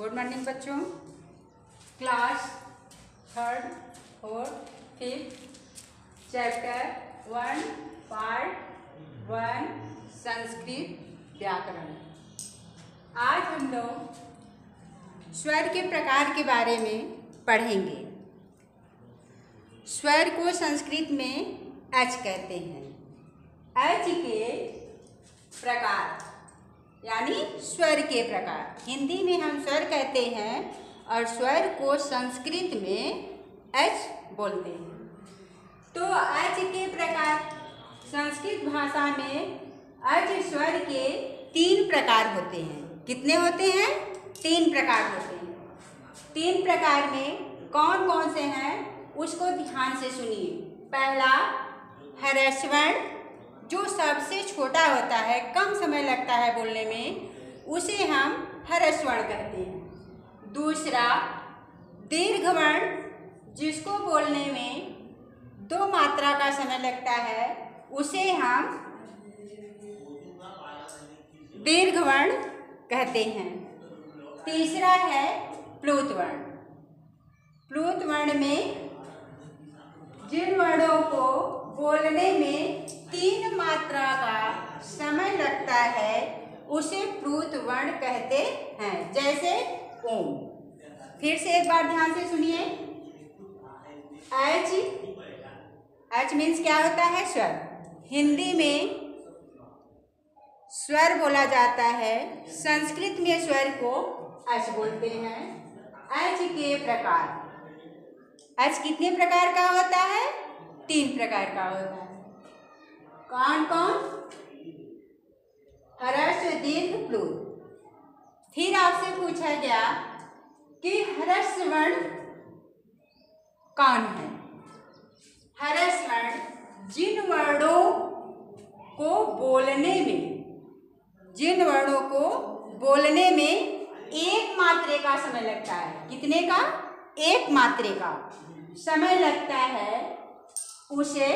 Good morning बच्चों. Class third fourth fifth chapter one part one Sanskrit व्याकरण. आज हम लोग स्वर के प्रकार के बारे में पढ़ेंगे. स्वर को संस्कृत में एच कहते हैं. एच के प्रकार. यानी स्वर के प्रकार। हिंदी में हम स्वर कहते हैं और स्वर को संस्कृत में एच बोलते हैं। तो एच के प्रकार। संस्कृत भाषा में एच स्वर के तीन प्रकार होते हैं। कितने होते हैं? तीन प्रकार होते हैं। तीन प्रकार में कौन कौन से हैं, उसको ध्यान से सुनिए। पहला हरेश्वर जो सबसे छोटा होता है, कम समय लगता है बोलने में, उसे हम हरस्वर्ण कहते हैं। दूसरा, दीर्घवर्ण, जिसको बोलने में दो मात्रा का समय लगता है, उसे हम दीर्घवर्ण कहते हैं। तीसरा है प्लूतवर्ण। प्लूतवर्ण में जिन वर्णों को बोलने में तीन मात्रा का समय लगता है, उसे प्रूत वर्ण कहते हैं, जैसे ओम। फिर से एक बार ध्यान से सुनिए। एच एच मीन्स क्या होता है? स्वर। हिंदी में स्वर बोला जाता है, संस्कृत में स्वर को एच बोलते हैं। एच के प्रकार। एच कितने प्रकार का होता है तीन प्रकार का होता है। कौन कौन? हर्ष दीर्घ प्लूत फिर आपसे पूछा गया कि हर्ष वर्ण कौन है? हर्ष वर्ण जिन वर्णों को बोलने में, जिन वर्णों को बोलने में एक मात्रे का समय लगता है। कितने का? एक मात्रे का। समय लगता है उसे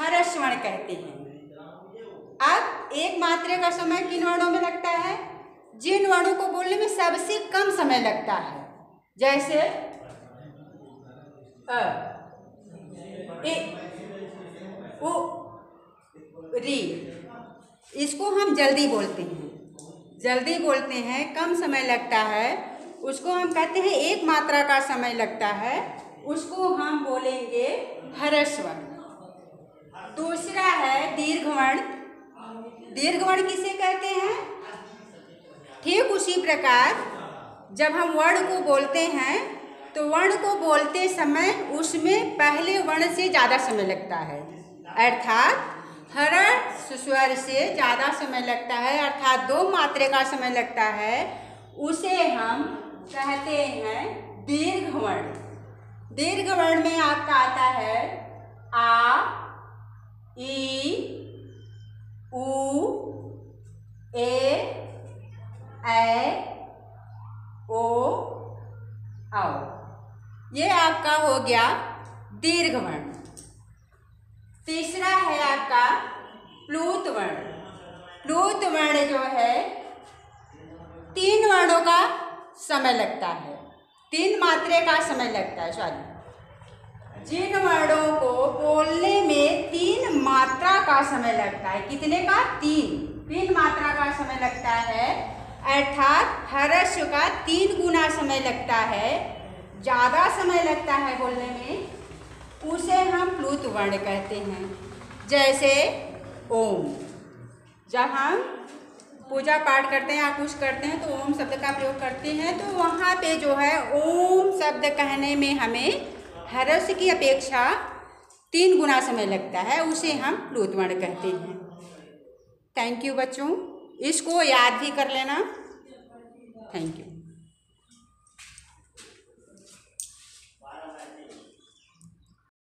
हरस्वर्ण कहते हैं। अब एक मात्रे का समय किन वर्णों में लगता है? जिन वर्णों को बोलने में सबसे कम समय लगता है। जैसे, अ, ए ओ री, इसको हम जल्दी बोलते हैं। जल्दी बोलते हैं, कम समय लगता है, उसको हम कहते हैं एक मात्रा का समय लगता है, उसको हम बोलेंगे हरस्वर्ण दूसरा है दीर्घवर्ण। दीर्घवर्ण किसे कहते हैं? ठीक उसी प्रकार, जब हम वर्ण को बोलते हैं तो वर्ण को बोलते समय उसमें पहले वर्ण से ज़्यादा समय लगता है। अर्थात हर सुस्वर से ज़्यादा समय लगता है, अर्थात दो मात्रे का समय लगता है, उसे हम कहते हैं दीर्घवर्ण। दीर्घवर्ण में आपका आता है आ ई, उ, ए ए ओ, औ। ये आपका हो गया दीर्घ वर्ण तीसरा है आपका प्लूत वर्ण प्लूत वर्ण जो है, तीन वर्णों का समय लगता है। तीन मात्रे का समय लगता है सॉरी जिन वर्णों को बोलने में का समय लगता है। कितने का? तीन। तीन मात्रा का समय लगता है। अर्थात हर्ष का तीन गुना समय लगता है। ज़्यादा समय लगता है बोलने में। उसे हम प्लुत वर्ण कहते हैं। जैसे ओम। जब हम पूजा पाठ करते हैं या कुछ करते हैं तो ओम शब्द का प्रयोग करते हैं। तो वहाँ पे जो है ओम शब्द कहने में हमें हर्ष की अपेक्षा तीन गुना समय लगता है, उसे हम प्लूत कहते हैं। थैंक यू बच्चों। इसको याद भी कर लेना। Thank you